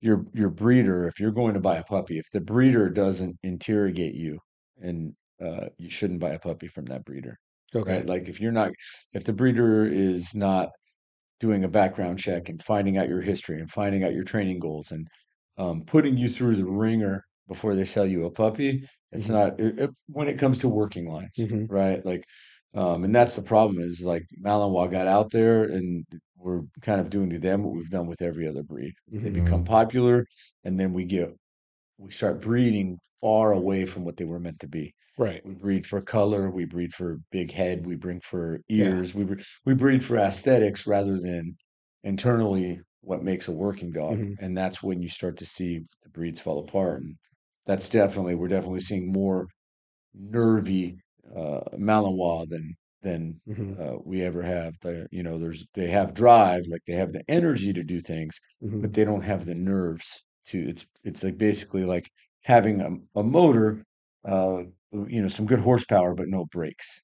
your your breeder, if you're going to buy a puppy, if the breeder doesn't interrogate you, and uh, you shouldn't buy a puppy from that breeder, Okay. right? Like if you're not, if the breeder is not doing a background check and finding out your history and finding out your training goals and um, putting you through the ringer before they sell you a puppy, it's hmm not it, it- when it comes to working lines, hmm right? Like, um, and that's the problem is like Malinois got out there and we're kind of doing to them what we've done with every other breed. They hmm become popular and then we get we start breeding far away from what they were meant to be. Right. We breed for color, we breed for big head, we bring for Yeah. ears, we bre- we breed for aesthetics rather than internally what makes a working dog. hmm And that's when you start to see the breeds fall apart. And that's definitely we're definitely seeing more nervy uh, Malinois than than hmm uh, we ever have. They, you know, there's they have drive, like they have the energy to do things, but hmm they don't have the nerves to. It's it's like basically like having a, a motor, uh, you know, some good horsepower, but no brakes.